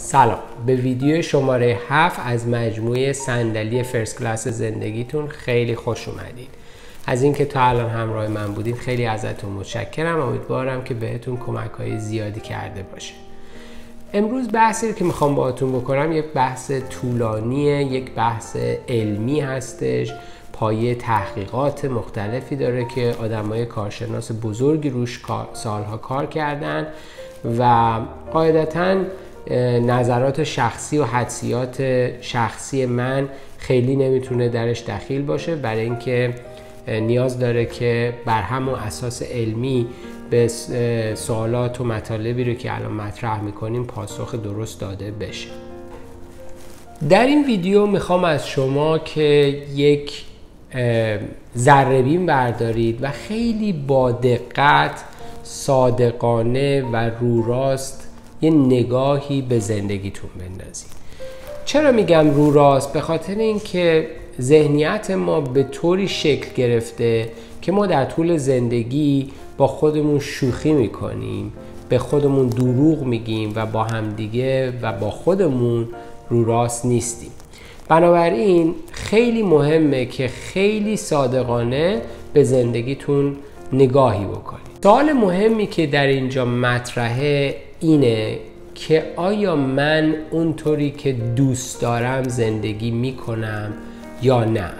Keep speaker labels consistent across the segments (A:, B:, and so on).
A: سلام. به ویدیو شماره 7 از مجموعه صندلی فرست کلاس زندگیتون خیلی خوش اومدید. از اینکه تا الان همراه من بودید خیلی ازتون متشکرم. امیدوارم که بهتون کمک های زیادی کرده باشه. امروز بحثی که می‌خوام باهاتون بکنم یک بحث طولانیه یک بحث علمی هستش. پایه تحقیقات مختلفی داره که آدمای کارشناس بزرگی روش سالها کار کردن و قاعدتا نظرات شخصی و حدسیات شخصی من خیلی نمی‌تونه درش دخیل باشه. برای اینکه نیاز داره که بر همون اساس علمی به سوالات و مطالبی رو که الان مطرح می‌کنیم پاسخ درست داده بشه. در این ویدیو می‌خوام از شما که یک ذره بردارید و خیلی با دقت صادقانه و رو راست یه نگاهی به زندگیتون بندازید. چرا میگم رو راست؟ به خاطر اینکه ذهنیت ما به طوری شکل گرفته که ما در طول زندگی با خودمون شوخی می‌کنیم به خودمون دروغ میگیم و با همدیگه و با خودمون رو راست نیستیم. بنابراین خیلی مهمه که خیلی صادقانه به زندگیتون نگاهی بکنید. سوال مهمی که در اینجا مطرحه اینه که آیا من اونطوری که دوست دارم زندگی می‌کنم یا نه.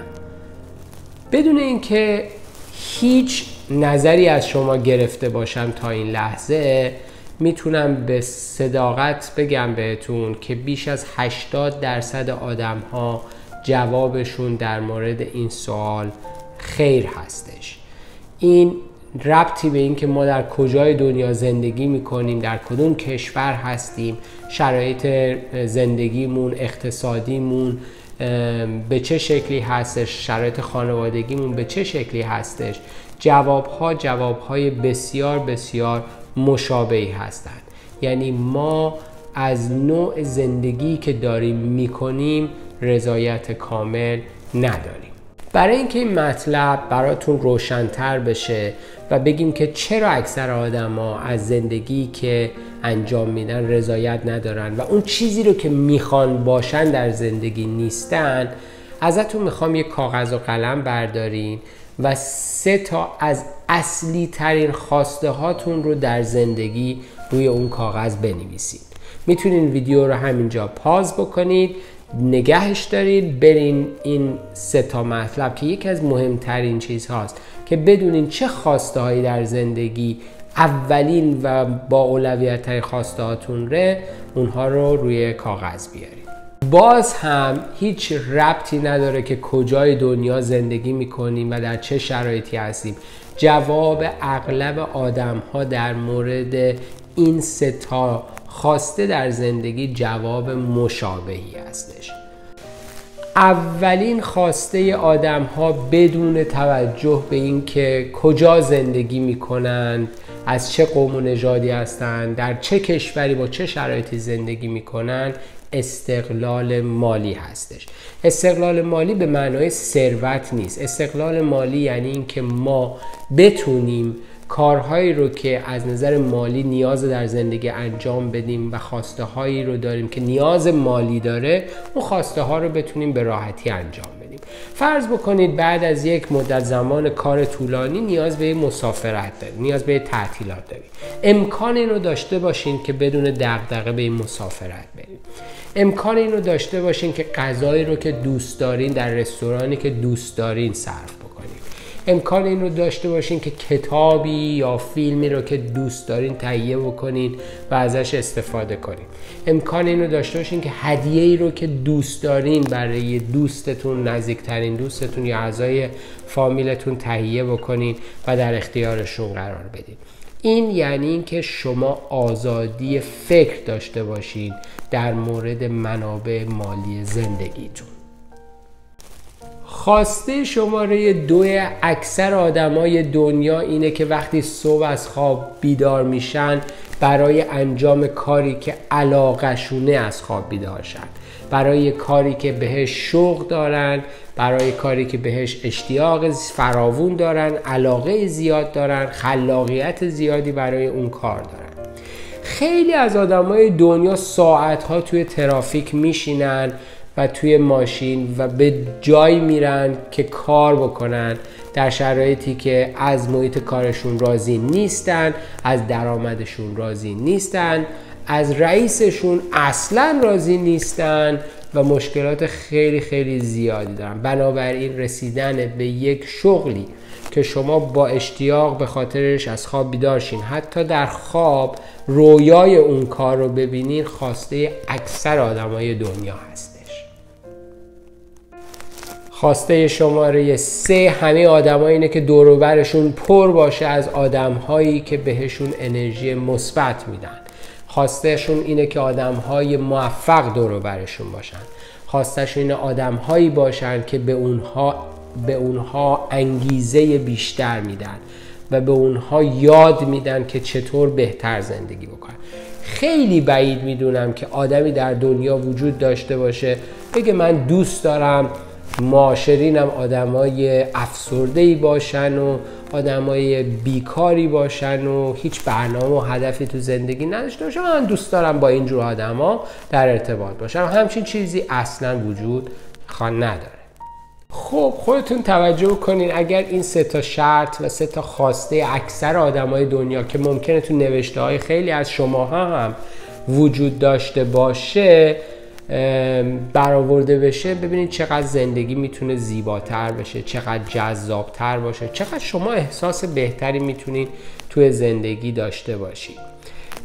A: بدون اینکه هیچ نظری از شما گرفته باشم تا این لحظه می‌تونم به صداقت بگم بهتون که بیش از 80 درصد آدم ها جوابشون در مورد این سوال خیر هستش. این ربطی به اینکه ما در کجای دنیا زندگی می‌کنیم در کدوم کشور هستیم شرایط زندگیمون اقتصادیمون به چه شکلی هستش شرایط خانوادگیمون به چه شکلی هستش جوابها جوابهای بسیار بسیار مشابهی هستند. یعنی ما از نوع زندگی که داریم می‌کنیم رضایت کامل نداریم. برای اینکه این مطلب براتون روشنتر بشه و بگیم که چرا اکثر آدما از زندگی که انجام میدن رضایت ندارن و اون چیزی رو که می‌خوان باشن در زندگی نیستن ازتون می‌خوام یه کاغذ و قلم بردارین و سه تا از اصلی ترین خواسته هاتون رو در زندگی روی اون کاغذ بنویسید. می‌تونین ویدیو رو همینجا پاز بکنید نگهش دارید برین این سه تا مطلب که یکی از مهمترین چیز هاست که بدونین چه خواسته هایی در زندگی اولین و با اولویت های خواسته هاتون ره اونها رو روی کاغذ بیارید باز هم هیچ ربطی نداره که کجای دنیا زندگی می‌کنیم و در چه شرایطی هستیم. جواب اغلب آدم ها در مورد این سه تا خواسته در زندگی جواب مشابهی هستش اولین خواسته آدم ها بدون توجه به اینکه کجا زندگی می کنند از چه قوم و نژادی هستند در چه کشوری با چه شرایطی زندگی می کنند استقلال مالی هستش. استقلال مالی به معنای ثروت نیست. استقلال مالی یعنی اینکه ما بتونیم کارهایی رو که از نظر مالی نیاز در زندگی انجام بدیم و خواسته هایی رو داریم که نیاز مالی داره اون خواسته ها رو بتونیم به راحتی انجام بدیم. فرض بکنید بعد از یک مدت زمان کار طولانی نیاز به مسافرت دارید نیاز به تعطیلات دارید امکان این رو داشته باشین که بدون دغدغه به این مسافرت برید امکان این رو داشته باشین که غذایی رو که دوست دارین در رستورانی که دوست دارین صرف امکان این رو داشته باشین که کتابی یا فیلمی رو که دوست دارین تهیه بکنین و ازش استفاده کنین. امکان این رو داشته باشین که هدیه ای رو که دوست دارین برای دوستتون نزدیکترین دوستتون یا اعضای فامیلتون تهیه بکنین و در اختیارشون قرار بدین. این یعنی اینکه شما آزادی فکر داشته باشین در مورد منابع مالی زندگیتون. خواسته شماره دو اکثر آدمای دنیا اینه که وقتی صبح از خواب بیدار میشن برای انجام کاری که علاقشونه از خواب بیدار شن. برای کاری که بهش شوق دارن برای کاری که بهش اشتیاق فراوون دارن علاقه زیاد دارن خلاقیت زیادی برای اون کار دارن. خیلی از آدمای دنیا ساعت ها توی ترافیک میشینن و توی ماشین و به جایی میرن که کار بکنن در شرایطی که از محیط کارشون راضی نیستن از درآمدشون راضی نیستن از رئیسشون اصلا راضی نیستن و مشکلات خیلی خیلی زیادی دارن. بنابراین رسیدن به یک شغلی که شما با اشتیاق به خاطرش از خواب بیدارشین حتی در خواب رویای اون کار رو ببینین خواسته اکثر آدمای دنیا هستش خواسته شماره سه همه آدم اینه که دوروبرشون پر باشه از آدمهایی که بهشون انرژی مثبت میدن. خواستهشون اینه که آدم های موفق دور برشون باشن. خواستشون اینه آدم هایی باشن که به اونها به اونها انگیزه بیشتر میدن و به اونها یاد میدن که چطور بهتر زندگی بکنن. خیلی بعید می‌دونم که آدمی در دنیا وجود داشته باشه بگه من دوست دارم معاشرینم آدمای افسرده ای باشن و آدمای بیکاری باشن و هیچ برنامه و هدفی تو زندگی نداشته باشن. من دوست دارم با اینجور آدما در ارتباط باشم. همچین چیزی اصلا وجود خواهد نداره. خب خودتون توجه کنین. اگر این سه تا شرط و سه تا خواسته اکثر آدمای دنیا که ممکنه تو نوشته های خیلی از شما هم وجود داشته باشه برآورده بشه ببینید چقدر زندگی می‌تونه زیباتر بشه چقدر جذابتر باشه چقدر شما احساس بهتری می‌تونید توی زندگی داشته باشید.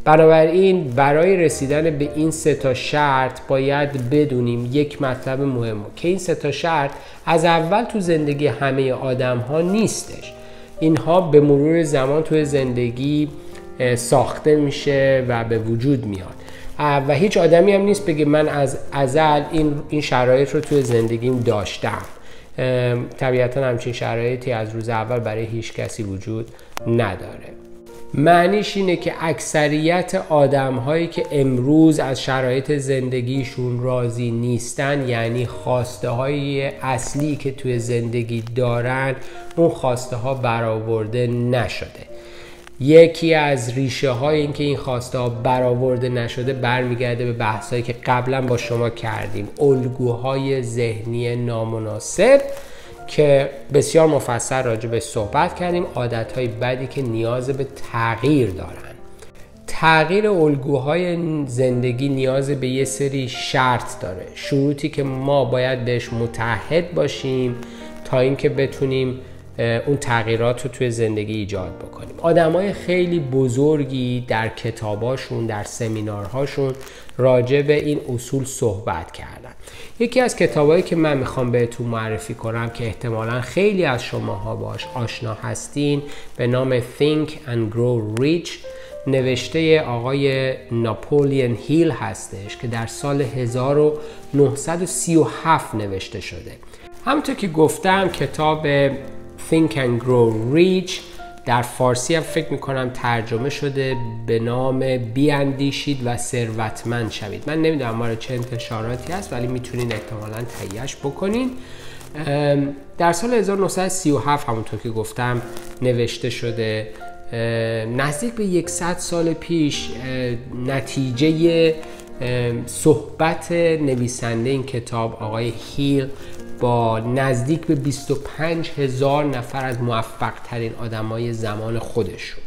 A: بنابراین برای رسیدن به این سه تا شرط باید بدونیم یک مطلب مهم که این سه تا شرط از اول تو زندگی همه آدم ها نیستش. اینها به مرور زمان توی زندگی ساخته میشه و به وجود میاد. و هیچ آدمی هم نیست بگه من از ازل این, این شرایط رو توی زندگیم داشتم. طبیعتا همچین شرایطی از روز اول برای هیچ کسی وجود نداره. معنیش اینه که اکثریت آدم هایی که امروز از شرایط زندگیشون راضی نیستن یعنی خواسته های اصلی که توی زندگی دارن اون خواسته ها برآورده نشده. یکی از ریشه های این که این خواسته ها برآورده نشده برمیگرده به بحثایی که قبلا با شما کردیم. الگوهای ذهنی نامناسب که بسیار مفصل راجع به صحبت کردیم عادت های بدی که نیاز به تغییر دارن. تغییر الگوهای زندگی نیاز به یه سری شرط داره. شروطی که ما باید بهش متحد باشیم تا اینکه بتونیم اون تغییرات رو توی زندگی ایجاد بکنیم. آدمای خیلی بزرگی در کتاباشون در سمینارهاشون راجع به این اصول صحبت کردن. یکی از کتابایی که من می‌خوام بهتون معرفی کنم که احتمالا خیلی از شماها باش آشنا هستین به نام Think and Grow Rich نوشته آقای ناپولین هیل هستش که در سال 1937 نوشته شده. همونطور که گفتم کتاب Think and Grow Rich. در فارسی هم فکر می‌کنم ترجمه شده به نام بیاندیشید و ثروتمند شوید. من نمی‌دونم ما چه انتشاراتی هست ولی می‌تونین احتمالا تهیهش بکنین. در سال 1937 همونطور که گفتم نوشته شده نزدیک به 100 سال پیش نتیجه صحبت نویسنده این کتاب آقای هیل با نزدیک به 25 هزار نفر از موفق ترین آدمای زمان خودشون.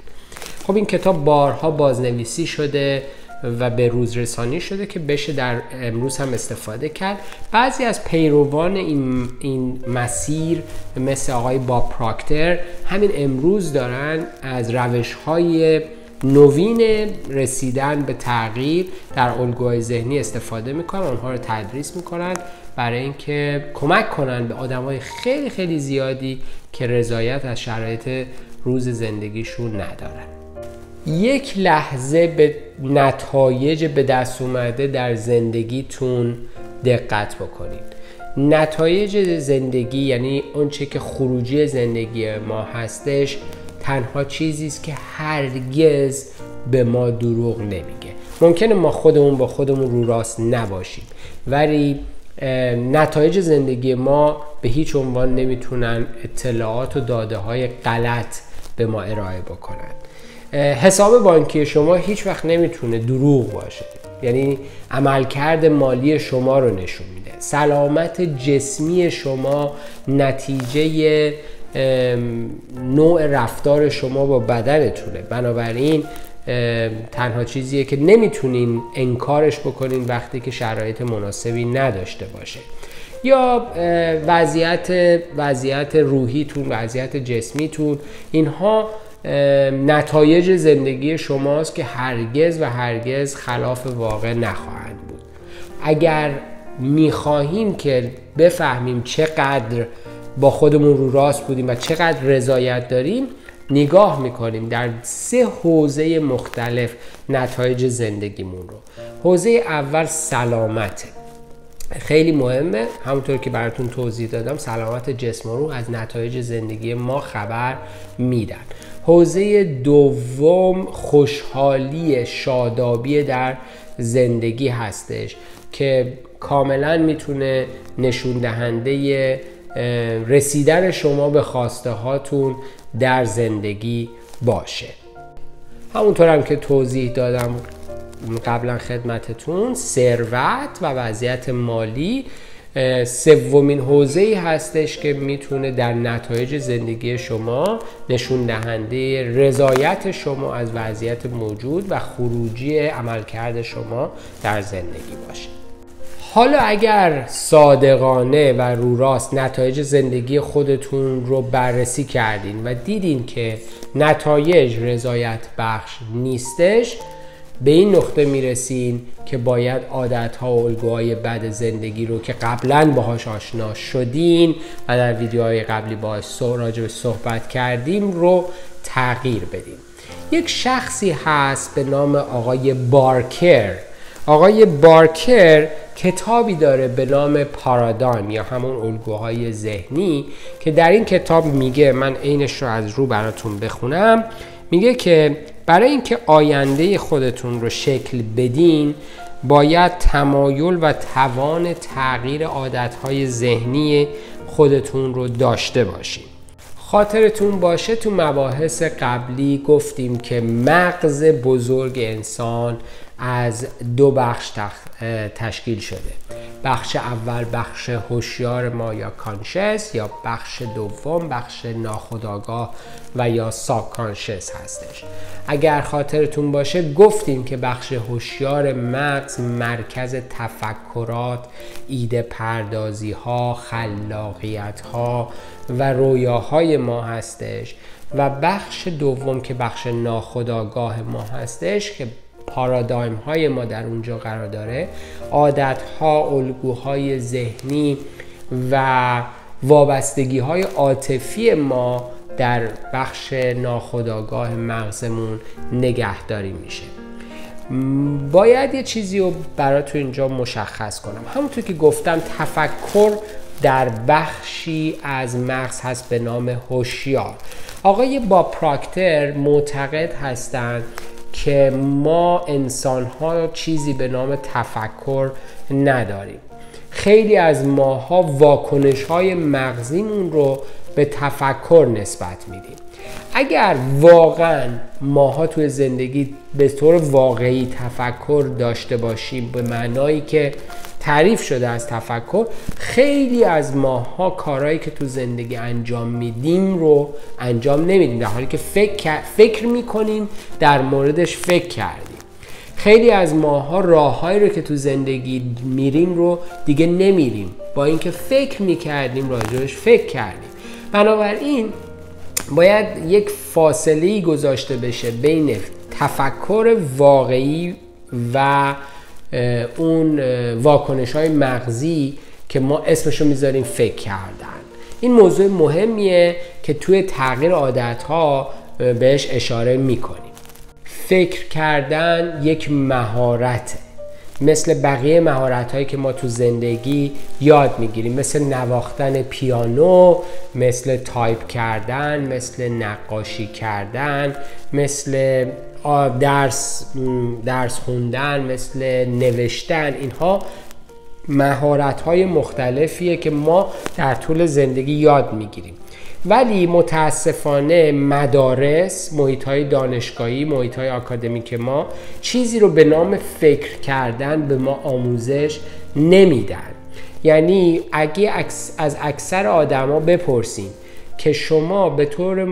A: خب این کتاب بارها بازنویسی شده و به روز رسانی شده که بشه در امروز هم استفاده کرد. بعضی از پیروان این, این مسیر مثل آقای با پراکتر همین امروز دارن از روش های نوین رسیدن به تغییر در الگوهای ذهنی استفاده می‌کنن آنها رو تدریس می‌کنن برای اینکه کمک کنن به آدمای خیلی خیلی زیادی که رضایت از شرایط روز زندگیشون ندارن. یک لحظه به نتایج به دست اومده در زندگیتون دقت بکنید. نتایج زندگی یعنی اونچه که خروجی زندگی ما هستش تنها چیزی است که هرگز به ما دروغ نمیگه. ممکنه ما خودمون با خودمون رو راست نباشیم ولی نتایج زندگی ما به هیچ عنوان نمی‌تونن اطلاعات و داده های غلط به ما ارائه بکنن. حساب بانکی شما هیچ وقت نمی‌تونه دروغ باشه. یعنی عملکرد مالی شما رو نشون میده. سلامت جسمی شما نتیجه نوع رفتار شما با بدنتونه. بنابراین تنها چیزیه که نمی‌تونین انکارش بکنین وقتی که شرایط مناسبی نداشته باشه. یا وضعیت وضعیت روحیتون وضعیت جسمیتون اینها نتایج زندگی شماست که هرگز و هرگز خلاف واقع نخواهند بود. اگر می‌خواهیم که بفهمیم چقدر با خودمون رو راست بودیم و چقدر رضایت داریم نگاه می‌کنیم در سه حوزه مختلف نتایج زندگیمون رو. حوزه اول سلامته خیلی مهمه. همونطور که براتون توضیح دادم سلامت جسم و روح از نتایج زندگی ما خبر میدن. حوزه دوم خوشحالی شادابی در زندگی هستش که کاملا می‌تونه نشون دهنده رسیدن شما به خواسته هاتون در زندگی باشه. همونطور هم که توضیح دادم قبلا خدمتتون ثروت و وضعیت مالی سومین حوزه ای هستش که می‌تونه در نتایج زندگی شما نشون دهنده رضایت شما از وضعیت موجود و خروجی عملکرد شما در زندگی باشه. حالا اگر صادقانه و رو راست نتایج زندگی خودتون رو بررسی کردین و دیدین که نتایج رضایت بخش نیستش به این نقطه می‌رسین که باید عادت ها و الگوهای بد زندگی رو که قبلا باهاش آشنا شدین و در ویدیوهای قبلی باهاش راجع صحبت کردیم رو تغییر بدیم یک شخصی هست به نام آقای بارکر. آقای بارکر کتابی داره به نام پارادایم یا همون الگوهای ذهنی که در این کتاب میگه من عینش رو از رو براتون بخونم. میگه که برای اینکه آینده خودتون رو شکل بدین باید تمایل و توان تغییر عادتهای ذهنی خودتون رو داشته باشین. خاطرتون باشه تو مباحث قبلی گفتیم که مغز بزرگ انسان از دو بخش تشکیل شده. بخش اول بخش هوشیار ما یا کانشس یا بخش دوم بخش ناخودآگاه و یا ساب کانشس هستش. اگر خاطرتون باشه گفتیم که بخش هوشیار مغز مرکز تفکرات ایده پردازی ها خلاقیت ها و رویاهای ما هستش. و بخش دوم که بخش ناخودآگاه ما هستش که پارادایم های ما در اونجا قرار داره. عادت ها الگوهای ذهنی و وابستگی های عاطفی ما در بخش ناخودآگاه مغزمون نگهداری میشه. باید یه چیزی رو براتون اینجا مشخص کنم. همونطور که گفتم تفکر در بخشی از مغز هست به نام هوشیار. آقای با پراکتر معتقد هستند که ما انسان ها چیزی به نام تفکر نداریم. خیلی از ماها واکنش های مغزیمون رو به تفکر نسبت میدیم. اگر واقعا ماها توی زندگی به طور واقعی تفکر داشته باشیم به معنایی که تعریف شده از تفکر خیلی از ماها کارهایی که تو زندگی انجام میدیم رو انجام نمیدیم در حالی که فکر, فکر می‌کنیم در موردش فکر کردیم. خیلی از ماها راههایی رو که تو زندگی میریم رو دیگه نمیریم. با اینکه فکر می‌کردیم راجعش فکر کردیم. بنابراین باید یک فاصله گذاشته بشه بین تفکر واقعی و اون واکنش های مغزی که ما اسمشو می‌ذاریم فکر کردن. این موضوع مهمیه که توی تغییر عادت ها بهش اشاره می‌کنیم. فکر کردن یک مهارته. مثل بقیه مهارت هایی که ما تو زندگی یاد می‌گیریم. مثل نواختن پیانو مثل تایپ کردن مثل نقاشی کردن مثل درس درس خوندن مثل نوشتن اینها مهارت های مختلفیه که ما در طول زندگی یاد می‌گیریم. ولی متاسفانه مدارس محیط های دانشگاهی محیط های آکادمیک ما چیزی رو به نام فکر کردن به ما آموزش نمیدن. یعنی اگه از اکثر آدما بپرسیم که شما به طور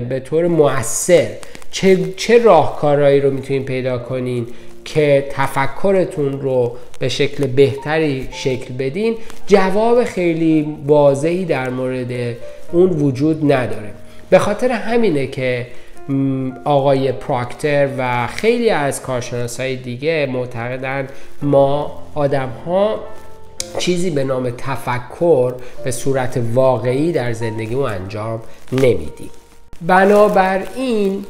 A: به طور مؤثر چه چه راهکارهایی رو می‌تونین پیدا کنین که تفکرتون رو به شکل بهتری شکل بدین؟ جواب خیلی واضحی در مورد اون وجود نداره. به خاطر همینه که آقای پراکتر و خیلی از کارشناسای دیگه معتقدن ما آدم ها چیزی به نام تفکر به صورت واقعی در زندگیمون انجام نمیدیم. بنابراین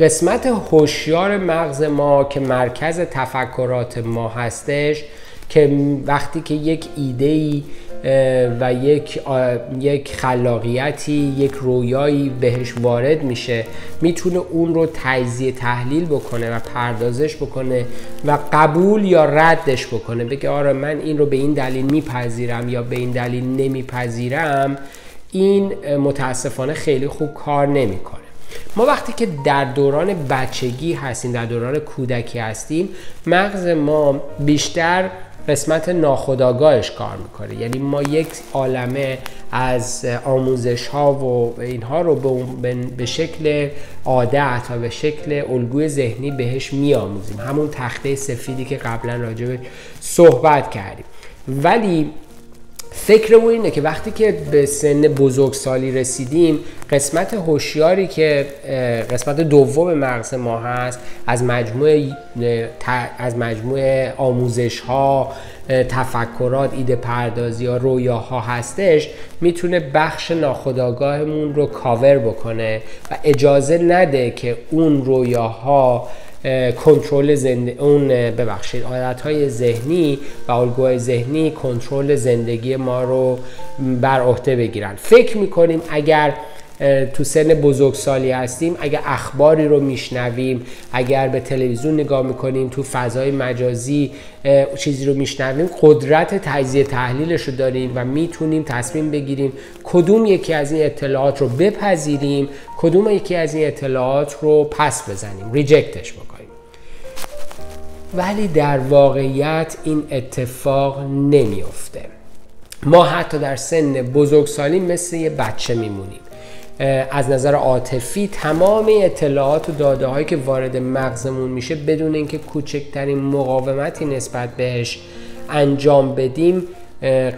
A: قسمت هوشیار مغز ما که مرکز تفکرات ما هستش که وقتی که یک ایده و یک یک خلاقیتی یک رویایی بهش وارد میشه می‌تونه اون رو تجزیه تحلیل بکنه و پردازش بکنه و قبول یا ردش بکنه بگه آره من این رو به این دلیل میپذیرم یا به این دلیل نمیپذیرم. این متاسفانه خیلی خوب کار نمی‌کنه. ما وقتی که در دوران بچگی هستیم در دوران کودکی هستیم مغز ما بیشتر قسمت ناخودآگاهش کار می‌کنه. یعنی ما یک عالمه از آموزش ها و اینها رو به شکل عادت و به شکل الگوی ذهنی بهش میآموزیم. همون تخته سفیدی که قبلا راجع صحبت کردیم. ولی فکرمون اینه که وقتی که به سن بزرگسالی رسیدیم قسمت هوشیاری که قسمت دوم مغز ما هست از مجموعه از مجموعه آموزش ها تفکرات ایده پردازی یا رویاها هستش می‌تونه بخش ناخودآگاهمون رو کاور بکنه و اجازه نده که اون رویاها کنترل زند... اون ببخشید عادت ذهنی و الگوهای ذهنی کنترل زندگی ما رو بر عهده بگیرن. فکر می‌کنیم اگر تو سن بزرگسالی هستیم اگر اخباری رو میشنویم اگر به تلویزیون نگاه می‌کنیم تو فضای مجازی چیزی رو میشنویم قدرت تجزیه تحلیلش رو داریم و می‌تونیم تصمیم بگیریم کدوم یکی از این اطلاعات رو بپذیریم کدوم یکی از این اطلاعات رو پس بزنیم ریجکتش بکنیم. ولی در واقعیت این اتفاق نمیافته. ما حتی در سن بزرگسالی مثل یه بچه میمونیم. از نظر عاطفی تمام اطلاعات و داده هایی که وارد مغزمون میشه بدون اینکه کوچکترین مقاومتی نسبت بهش انجام بدیم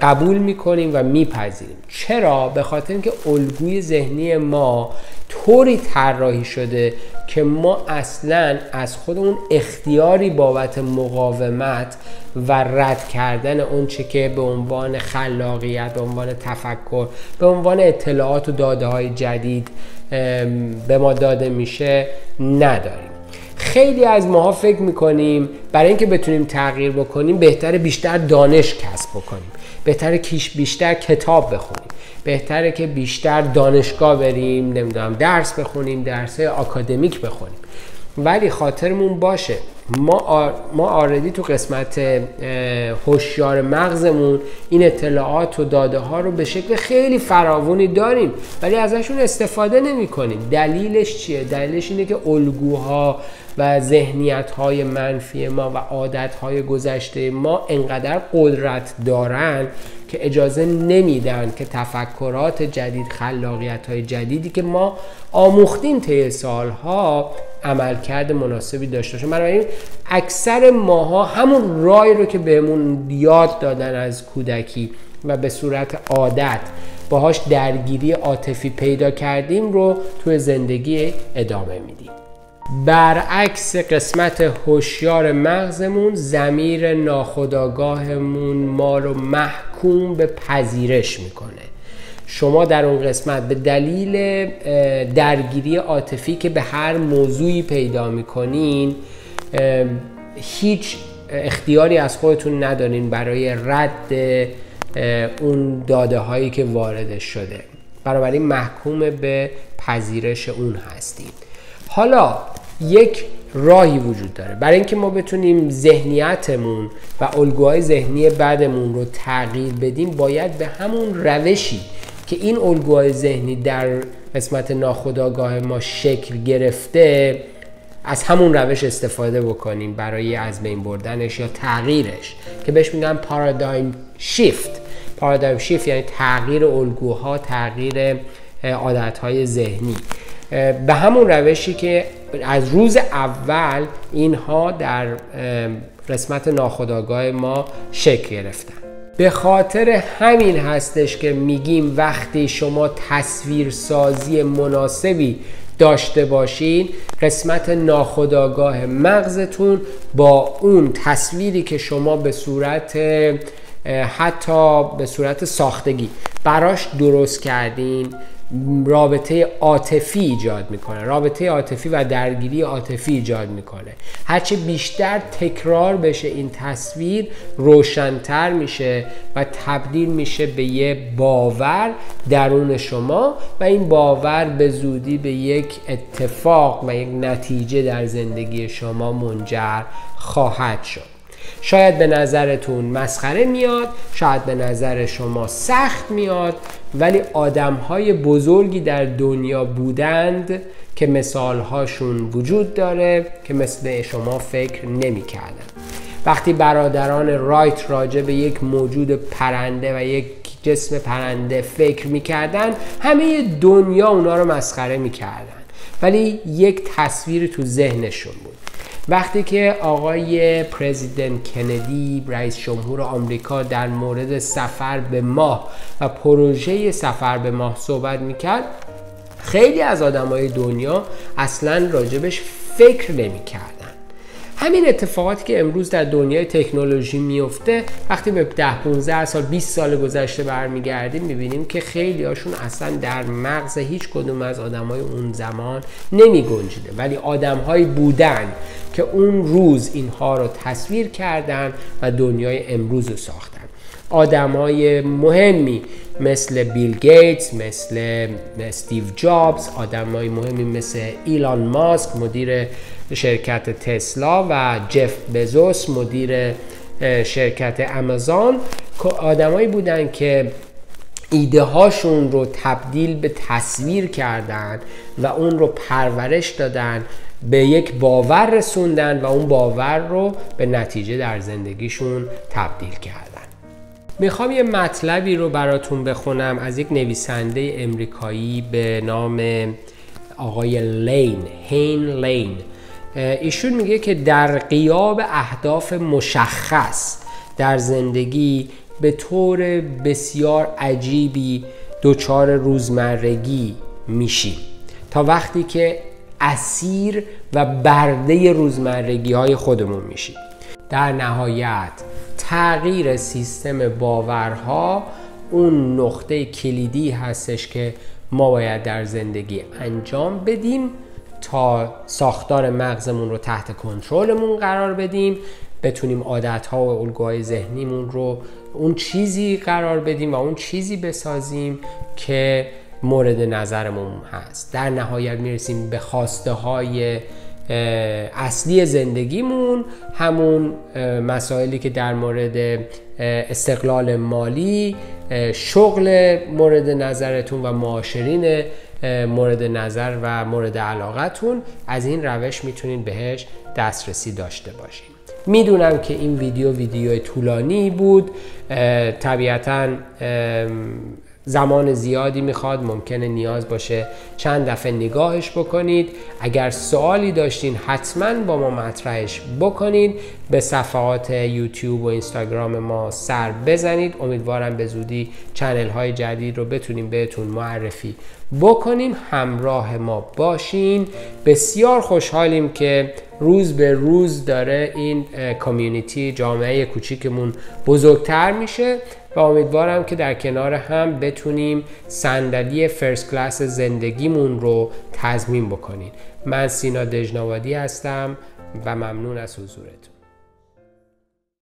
A: قبول می‌کنیم و میپذیریم. چرا؟ به خاطر اینکه الگوی ذهنی ما طوری طراحی شده که ما اصلا از خودمون اختیاری بابت مقاومت و رد کردن اون چه که به عنوان خلاقیت به عنوان تفکر به عنوان اطلاعات و داده های جدید به ما داده میشه نداریم. خیلی از ماها فکر می‌کنیم برای اینکه بتونیم تغییر بکنیم بهتر بیشتر دانش کسب بکنیم. بهتره کیش بیشتر کتاب بخونیم. بهتره که بیشتر دانشگاه بریم نمی‌دونم درس بخونیم درس آکادمیک بخونیم. ولی خاطرمون باشه. ما ما آردی تو قسمت هوشیار مغزمون این اطلاعات و داده ها رو به شکل خیلی فراوانی داریم ولی ازشون استفاده نمی کنیم دلیلش چیه؟ دلیلش اینه که الگوها و ذهنیت های منفی ما و عادت های گذشته ما انقدر قدرت دارن که اجازه نمیدن که تفکرات جدید خلاقیت های جدیدی که ما آموختیم طی سالها عملکرد مناسبی داشته باشه بنابراین اکثر ماها همون رای رو که بهمون یاد دادن از کودکی و به صورت عادت باهاش درگیری عاطفی پیدا کردیم رو توی زندگی ادامه میدیم. برعکس قسمت هوشیار مغزمون زمیر ناخودآگاهمون ما رو محکوم به پذیرش می‌کنه. شما در اون قسمت به دلیل درگیری عاطفی که به هر موضوعی پیدا می‌کنین هیچ اختیاری از خودتون ندارین برای رد اون داده هایی که وارد شده. بنابراین محکوم به پذیرش اون هستید حالا یک راهی وجود داره. برای اینکه ما بتونیم ذهنیتمون و الگوهای ذهنی بعدمون رو تغییر بدیم باید به همون روشی که این الگوهای ذهنی در قسمت ناخودآگاه ما شکل گرفته از همون روش استفاده بکنیم برای از بین بردنش یا تغییرش. که بهش میگن پارادایم شیفت پارادایم شیفت یعنی تغییر الگوها تغییر عادتهای ذهنی. به همون روشی که از روز اول اینها در قسمت ناخودآگاه ما شکل گرفتن. به خاطر همین هستش که میگیم وقتی شما تصویرسازی مناسبی داشته باشین قسمت ناخودآگاه مغزتون با اون تصویری که شما به صورت حتی به صورت ساختگی براش درست کردین رابطه عاطفی ایجاد می‌کنه. رابطه عاطفی و درگیری عاطفی ایجاد می‌کنه. هرچه بیشتر تکرار بشه این تصویر روشنتر میشه و تبدیل میشه به یه باور درون شما و این باور به زودی به یک اتفاق و یک نتیجه در زندگی شما منجر خواهد شد. شاید به نظرتون مسخره میاد شاید به نظر شما سخت میاد ولی آدم های بزرگی در دنیا بودند که مثال هاشون وجود داره که مثل شما فکر نمی کردن. وقتی برادران رایت راجع به یک موجود پرنده و یک جسم پرنده فکر می‌کردن همه دنیا اونا رو مسخره می‌کردن ولی یک تصویر تو ذهنشون بود وقتی که آقای پرزیدنت کندی رئیس جمهور آمریکا در مورد سفر به ماه و پروژه سفر به ماه صحبت می‌کرد خیلی از آدمای دنیا اصلا راجبش فکر نمی‌کرد همین اتفاقاتی که امروز در دنیای تکنولوژی میفته وقتی به 10 15 سال 20 سال گذشته برمیگردیم می‌بینیم که خیلی هاشون اصلا در مغز هیچ کدوم از آدمای اون زمان نمی گنجیده ولی آدمهایی بودن که اون روز اینها رو تصویر کردن و دنیای امروز رو ساختن. آدمای مهمی مثل بیل گیتس مثل استیو جابز آدمای مهمی مثل ایلان ماسک مدیر شرکت تسلا و جف بزوس مدیر شرکت امازون. آدمایی بودن که ایده هاشون رو تبدیل به تصویر کردن و اون رو پرورش دادن به یک باور رسوندن و اون باور رو به نتیجه در زندگیشون تبدیل کردن. می‌خوام یه مطلبی رو براتون بخونم از یک نویسنده امریکایی به نام آقای لین هین لین. ایشون میگه که در قیاب اهداف مشخص در زندگی به طور بسیار عجیبی دچار روزمرگی میشیم. تا وقتی که اسیر و برده روزمرگی های خودمون میشیم. در نهایت تغییر سیستم باورها اون نقطه کلیدی هستش که ما باید در زندگی انجام بدیم. تا ساختار مغزمون رو تحت کنترلمون قرار بدیم بتونیم عادتها و الگوهای ذهنیمون رو اون چیزی قرار بدیم و اون چیزی بسازیم که مورد نظرمون هست. در نهایت می‌رسیم به خواسته های اصلی زندگیمون همون مسائلی که در مورد استقلال مالی شغل مورد نظرتون و معاشرین مورد نظر و مورد علاقتون از این روش می‌تونین بهش دسترسی داشته باشین می‌دونم که این ویدیو ویدیو طولانی بود. طبیعتا زمان زیادی می‌خواد ممکنه نیاز باشه چند دفعه نگاهش بکنید. اگر سوالی داشتین حتما با ما مطرحش بکنید به صفحات یوتیوب و اینستاگرام ما سر بزنید. امیدوارم به زودی چنل های جدید رو بتونیم بهتون معرفی بکنیم. همراه ما باشین. بسیار خوشحالیم که روز به روز داره این کامیونیتی جامعه کوچیکمون بزرگتر میشه و امیدوارم که در کنار هم بتونیم صندلی فرست کلاس زندگیمون رو تضمین بکنیم. من سینا دژنوادی هستم و ممنون از حضورتون.